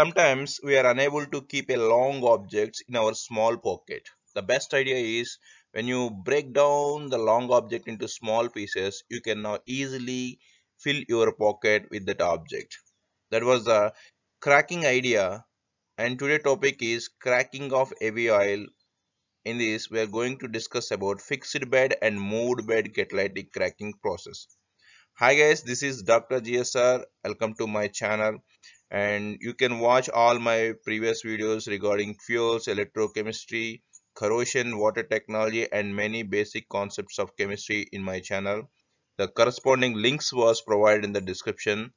Sometimes we are unable to keep a long object in our small pocket. The best idea is when you break down the long object into small pieces, you can now easily fill your pocket with that object. That was the cracking idea and today topic is cracking of heavy oil. In this we are going to discuss about fixed bed and moved bed catalytic cracking process. Hi guys, this is Dr. GSR. Welcome to my channel and you can watch all my previous videos regarding fuels, electrochemistry, corrosion, water technology and many basic concepts of chemistry in my channel. The corresponding links was provided in the description.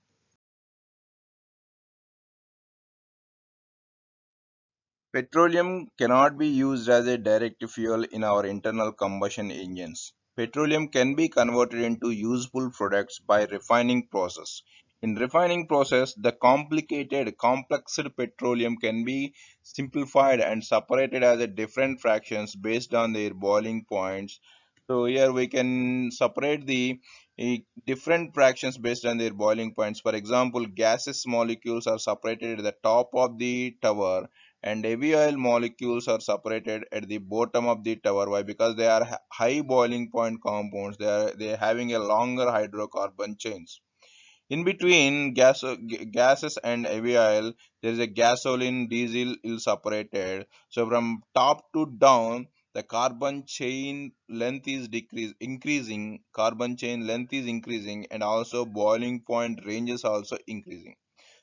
Petroleum cannot be used as a direct fuel in our internal combustion engines. Petroleum can be converted into useful products by refining process. In refining process, the complicated, complexed petroleum can be simplified and separated as a different fractions based on their boiling points. So here we can separate the uh, different fractions based on their boiling points. For example, gases molecules are separated at the top of the tower and heavy oil molecules are separated at the bottom of the tower why because they are high boiling point compounds they are they are having a longer hydrocarbon chains in between gas gases and oil there is a gasoline diesel is separated. So from top to down the carbon chain length is decrease increasing. Carbon chain length is increasing and also boiling point range is also increasing.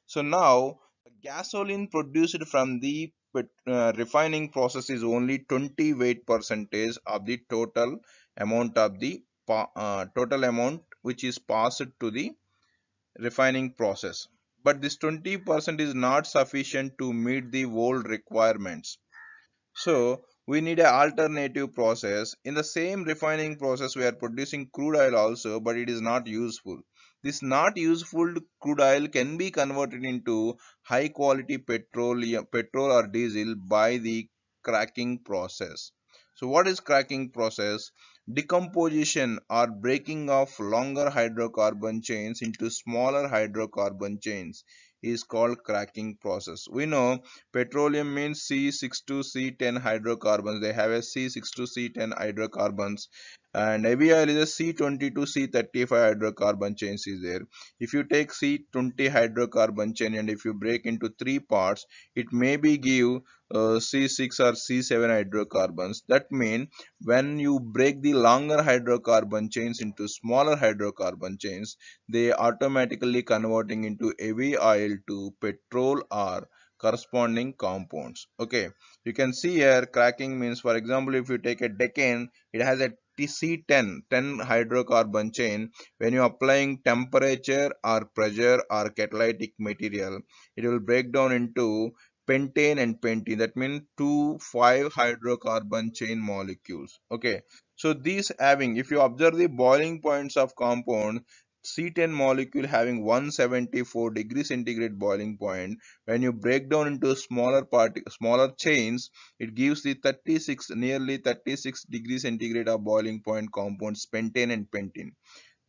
So now gasoline produced from the uh, refining process is only 20 weight percentage of the total amount of the uh, total amount which is passed to the refining process but this 20 percent is not sufficient to meet the world requirements so we need an alternative process in the same refining process we are producing crude oil also but it is not useful this not useful crude oil can be converted into high quality petroleum, petrol or diesel by the cracking process. So what is cracking process? Decomposition or breaking of longer hydrocarbon chains into smaller hydrocarbon chains is called cracking process. We know petroleum means C6 to C10 hydrocarbons. They have a C6 to C10 hydrocarbons and heavy oil is a C20 to C35 hydrocarbon chains is there. If you take C20 hydrocarbon chain and if you break into three parts, it may be give uh, C6 or C7 hydrocarbons. That means when you break the longer hydrocarbon chains into smaller hydrocarbon chains, they automatically converting into heavy oil to petrol or corresponding compounds. Okay. You can see here cracking means for example if you take a decane it has a C10 10 hydrocarbon chain. When you are applying temperature or pressure or catalytic material it will break down into pentane and pentene that means two five hydrocarbon chain molecules okay? So these having if you observe the boiling points of compound C10 molecule having 174 degree centigrade boiling point when you break down into smaller part smaller chains it gives the 36 nearly 36 degree centigrade of boiling point compounds pentane and pentene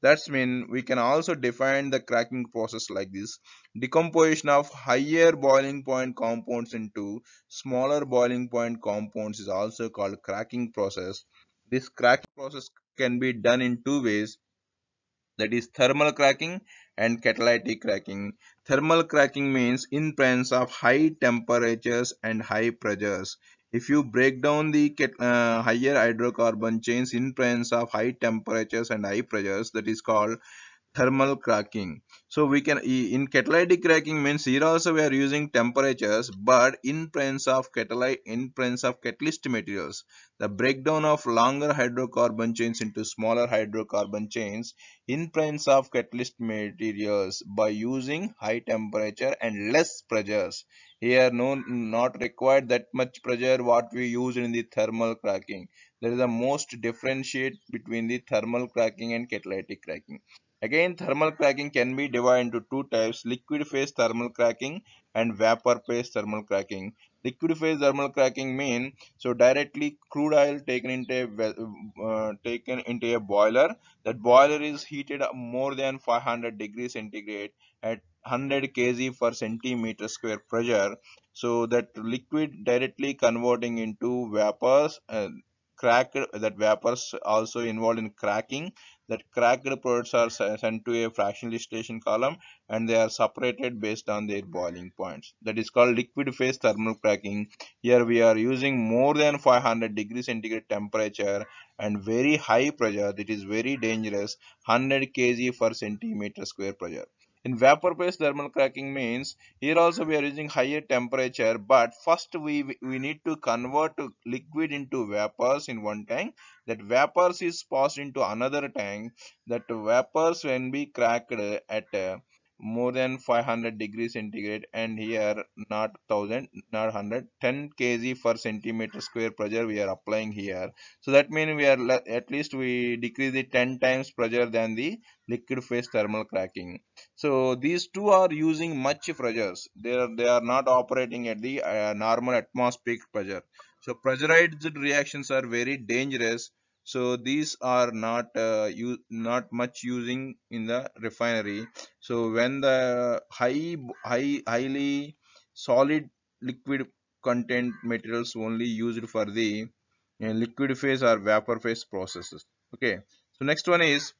that's mean we can also define the cracking process like this decomposition of higher boiling point compounds into smaller boiling point compounds is also called cracking process this cracking process can be done in two ways that is thermal cracking and catalytic cracking. Thermal cracking means in presence of high temperatures and high pressures. If you break down the uh, higher hydrocarbon chains in presence of high temperatures and high pressures that is called thermal cracking. So we can in catalytic cracking means here also we are using temperatures but in presence of catalyte in presence of catalyst materials the breakdown of longer hydrocarbon chains into smaller hydrocarbon chains in presence of catalyst materials by using high temperature and less pressures. Here no not required that much pressure what we use in the thermal cracking. There is a most differentiate between the thermal cracking and catalytic cracking Again, thermal cracking can be divided into two types, liquid phase thermal cracking and vapor phase thermal cracking. Liquid phase thermal cracking mean so directly crude oil taken into a, uh, taken into a boiler. That boiler is heated more than 500 degrees centigrade at 100 kg per centimeter square pressure so that liquid directly converting into vapors uh, cracked that vapors also involved in cracking that cracked products are sent to a fractional distillation column and they are separated based on their boiling points. That is called liquid phase thermal cracking. Here we are using more than 500 degrees centigrade temperature and very high pressure that is very dangerous 100 kg per centimeter square pressure in vapor phase thermal cracking means here also we are using higher temperature but first we we need to convert liquid into vapors in one tank. That vapors is passed into another tank. That vapors when be cracked at more than 500 degrees centigrade and here not 1000 not 100 10 kg per centimeter square pressure we are applying here. So that means we are at least we decrease the 10 times pressure than the liquid phase thermal cracking. So these two are using much pressures. They are they are not operating at the uh, normal atmospheric pressure. So pressurized reactions are very dangerous so these are not uh, not much using in the refinery. So when the high high highly solid liquid content materials only used for the uh, liquid phase or vapor phase processes. Okay. So next one is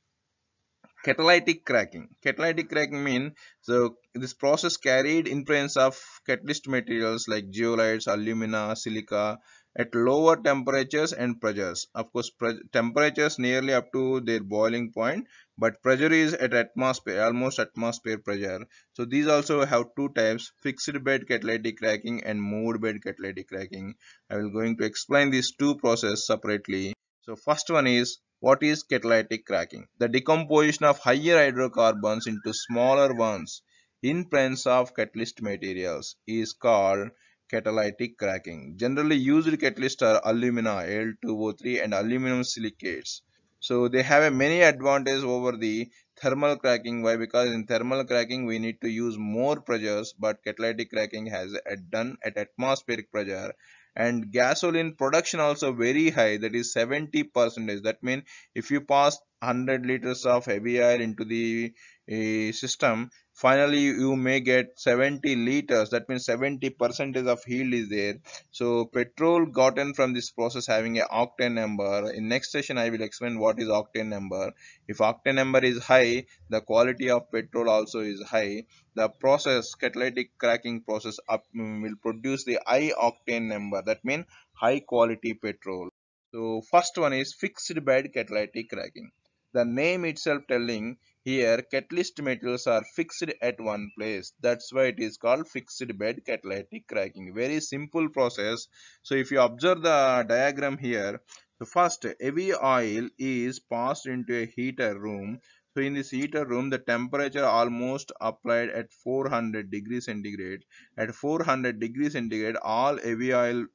catalytic cracking. Catalytic cracking means so this process carried in presence of catalyst materials like zeolites alumina silica at lower temperatures and pressures. Of course, temperatures nearly up to their boiling point, but pressure is at atmosphere, almost atmosphere pressure. So these also have two types, fixed bed catalytic cracking and moved bed catalytic cracking. I will going to explain these two processes separately. So first one is what is catalytic cracking? The decomposition of higher hydrocarbons into smaller ones in presence of catalyst materials is called catalytic cracking. Generally used catalysts are alumina, Al2O3 and aluminum silicates. So they have a many advantages over the thermal cracking. Why? Because in thermal cracking we need to use more pressures but catalytic cracking has done at atmospheric pressure and gasoline production also very high that is 70 percentage that means if you pass 100 liters of heavy oil into the uh, system finally you may get 70 liters. That means 70 percentage of yield is there. So petrol gotten from this process having a octane number. In next session i will explain what is octane number. If octane number is high the quality of petrol also is high. The process catalytic cracking process up, mm, will produce the high octane number. That means high quality petrol. So first one is fixed bed catalytic cracking the name itself telling here catalyst metals are fixed at one place. That's why it is called fixed bed catalytic cracking. Very simple process. So if you observe the diagram here, so first heavy oil is passed into a heater room. So in this heater room, the temperature almost applied at 400 degrees centigrade. At 400 degrees centigrade, all heavy oil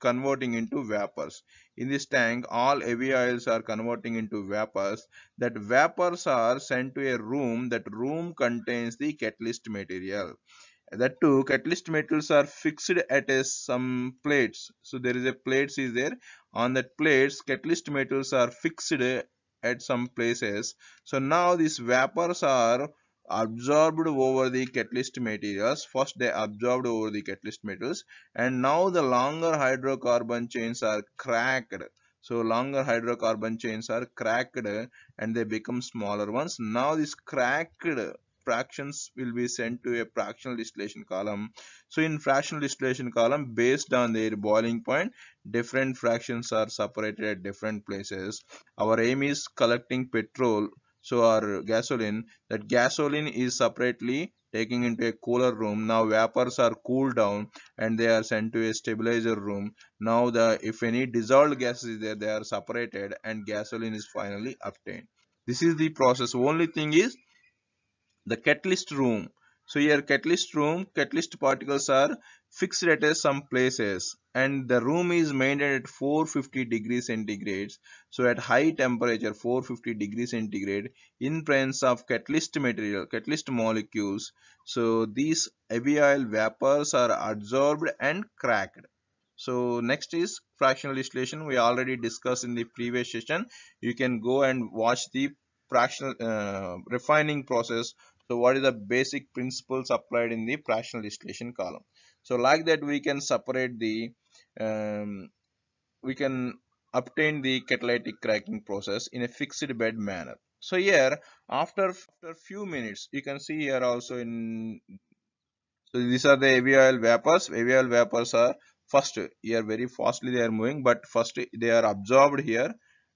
converting into vapors. In this tank, all heavy oils are converting into vapors. That vapors are sent to a room. That room contains the catalyst material. That too, catalyst metals are fixed at a, some plates. So there is a plates is there. On that plates, catalyst metals are fixed at some places. So now these vapors are absorbed over the catalyst materials. First they absorbed over the catalyst metals and now the longer hydrocarbon chains are cracked. So longer hydrocarbon chains are cracked and they become smaller ones. Now these cracked fractions will be sent to a fractional distillation column. So in fractional distillation column based on their boiling point different fractions are separated at different places. Our aim is collecting petrol so our gasoline that gasoline is separately taking into a cooler room. Now vapors are cooled down and they are sent to a stabilizer room. Now the if any dissolved gas is there they are separated and gasoline is finally obtained. This is the process. Only thing is the catalyst room so here catalyst room catalyst particles are fixed at some places. And the room is maintained at 450 degrees centigrade so at high temperature 450 degrees centigrade in presence of catalyst material catalyst molecules. So these oil vapors are absorbed and cracked. So next is fractional distillation. We already discussed in the previous session. You can go and watch the fractional uh, refining process So what is the basic principles applied in the fractional distillation column? So like that we can separate the um, we can obtain the catalytic cracking process in a fixed bed manner. So here after after few minutes you can see here also in so these are the AVI vapors. AVI vapors are first here very fastly they are moving but first they are absorbed here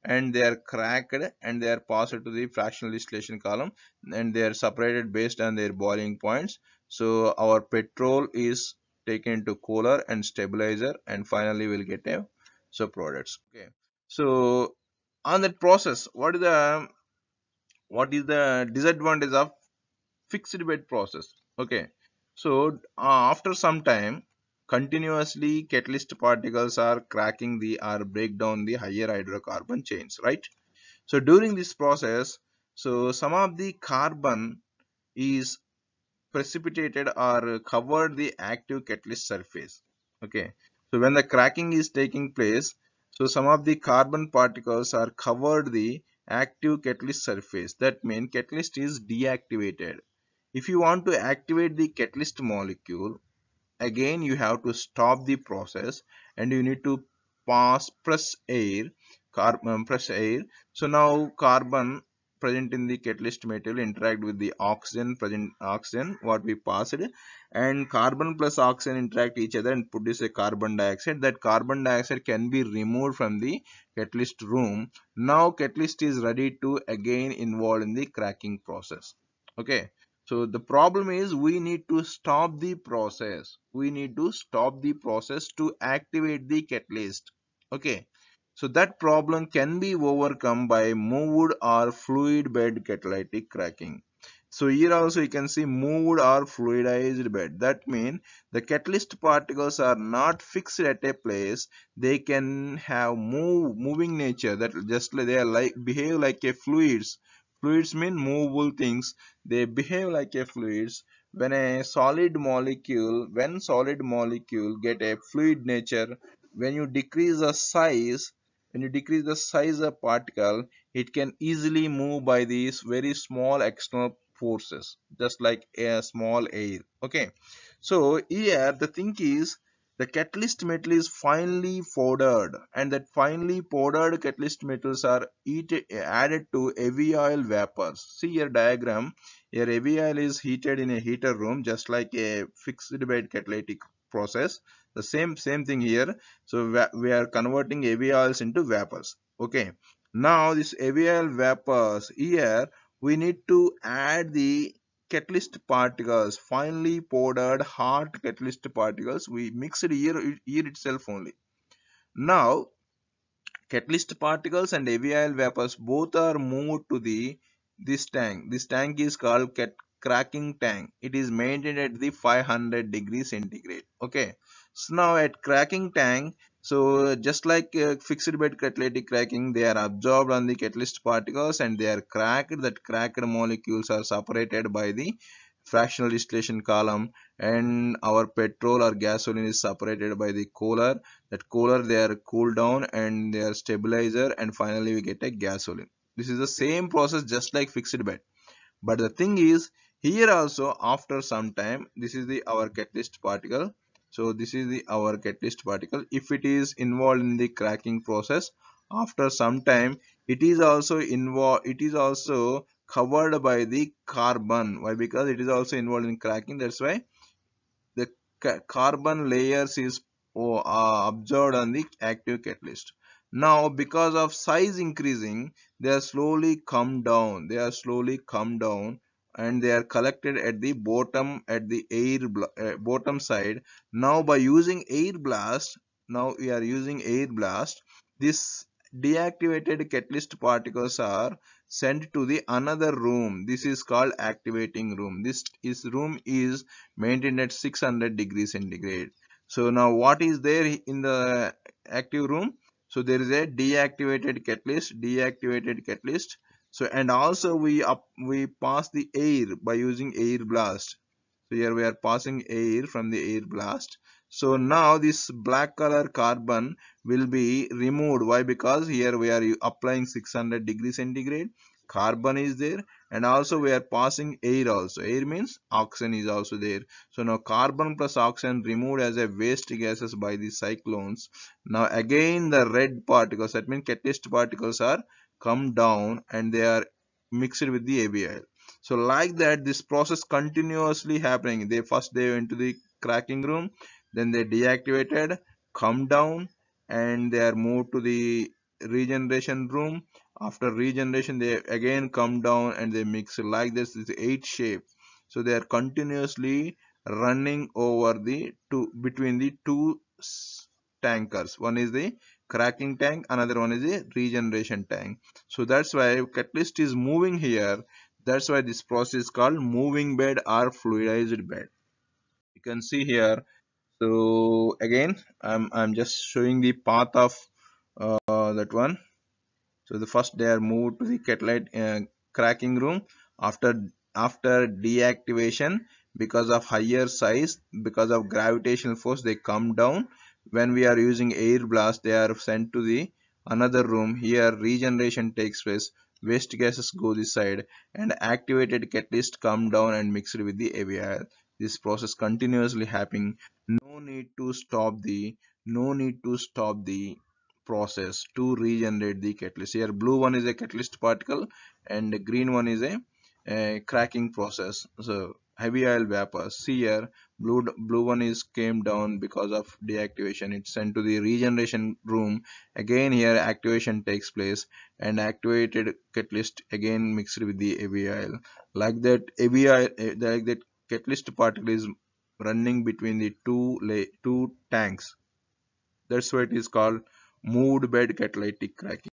and they are cracked and they are passed to the fractional distillation column and they are separated based on their boiling points. So our petrol is taken to cooler and stabilizer and finally we'll get a so products. Okay. So on that process, what is the what is the disadvantage of fixed bed process? Okay so uh, after some time, continuously catalyst particles are cracking the or break down the higher hydrocarbon chains, right? So during this process, so some of the carbon is precipitated or covered the active catalyst surface. Okay. So when the cracking is taking place, so some of the carbon particles are covered the active catalyst surface. That means catalyst is deactivated if you want to activate the catalyst molecule, again you have to stop the process and you need to pass press air, carbon um, press air. So now carbon present in the catalyst material interact with the oxygen present oxygen what we passed and carbon plus oxygen interact each other and produce a carbon dioxide. That carbon dioxide can be removed from the catalyst room. Now catalyst is ready to again involve in the cracking process. Okay so the problem is we need to stop the process. We need to stop the process to activate the catalyst. Okay. So that problem can be overcome by moved or fluid bed catalytic cracking. So here also you can see moved or fluidized bed. That means the catalyst particles are not fixed at a place. They can have move moving nature that just they are like behave like a fluids Fluids mean movable things. They behave like a fluids. When a solid molecule, when solid molecule get a fluid nature, when you decrease the size, when you decrease the size of particle, it can easily move by these very small external forces, just like a small air. Okay. So here the thing is the catalyst metal is finely powdered and that finely powdered catalyst metals are added to heavy oil vapors. See your diagram. Here heavy oil is heated in a heater room just like a fixed bed catalytic process. The same same thing here. So we are converting heavy oils into vapors. Okay. Now this heavy oil vapors here we need to add the catalyst particles. Finely powdered hard catalyst particles. We mixed here, here itself only. Now catalyst particles and heavy oil vapors both are moved to the this tank. This tank is called cracking tank. It is maintained at the 500 degrees centigrade. Okay. So now at cracking tank so just like uh, fixed bed catalytic cracking, they are absorbed on the catalyst particles and they are cracked. That cracked molecules are separated by the fractional distillation column and our petrol or gasoline is separated by the cooler. That cooler they are cooled down and they are stabilizer and finally we get a gasoline. This is the same process just like fixed bed. But the thing is here also after some time this is the our catalyst particle so this is the our catalyst particle. If it is involved in the cracking process after some time it is also involved it is also covered by the carbon. Why? Because it is also involved in cracking. That's why the ca carbon layers is oh, uh, absorbed on the active catalyst now because of size increasing they are slowly come down. They are slowly come down and they are collected at the bottom at the air uh, bottom side. Now by using air blast now we are using air blast this deactivated catalyst particles are sent to the another room. This is called activating room. This is room is maintained at 600 degrees centigrade. So now what is there in the active room? So there is a deactivated catalyst deactivated catalyst so and also we up we pass the air by using air blast. So here we are passing air from the air blast. So now this black color carbon will be removed. Why? Because here we are applying 600 degree centigrade. Carbon is there. And also we are passing air also. Air means oxygen is also there. So now carbon plus oxygen removed as a waste gases by the cyclones. Now again the red particles that means catalyst particles are come down and they are mixed with the ABI so like that this process continuously happening. They first they went to the cracking room then they deactivated come down and they are moved to the regeneration room. After regeneration they again come down and they mix. Like this is eight shape. So they are continuously running over the two between the two tankers. One is the cracking tank another one is a regeneration tank. So that's why catalyst is moving here. That's why this process is called moving bed or fluidized bed. You can see here. So again i'm i'm just showing the path of uh, that one. So the first they are moved to the catalyte uh, cracking room. After after deactivation because of higher size because of gravitational force they come down when we are using air blast they are sent to the another room. Here regeneration takes place. Waste gases go this side and activated catalyst come down and mixed with the AVR this process continuously happening. No need to stop the no need to stop the process to regenerate the catalyst. Here blue one is a catalyst particle and green one is a, a cracking process. So heavy oil vapor. See here blue blue one is came down because of deactivation. It's sent to the regeneration room. Again here activation takes place and activated catalyst again mixed with the AVI like that AVI eh, like that catalyst particle is running between the two two tanks. That's why it is called moved bed catalytic cracking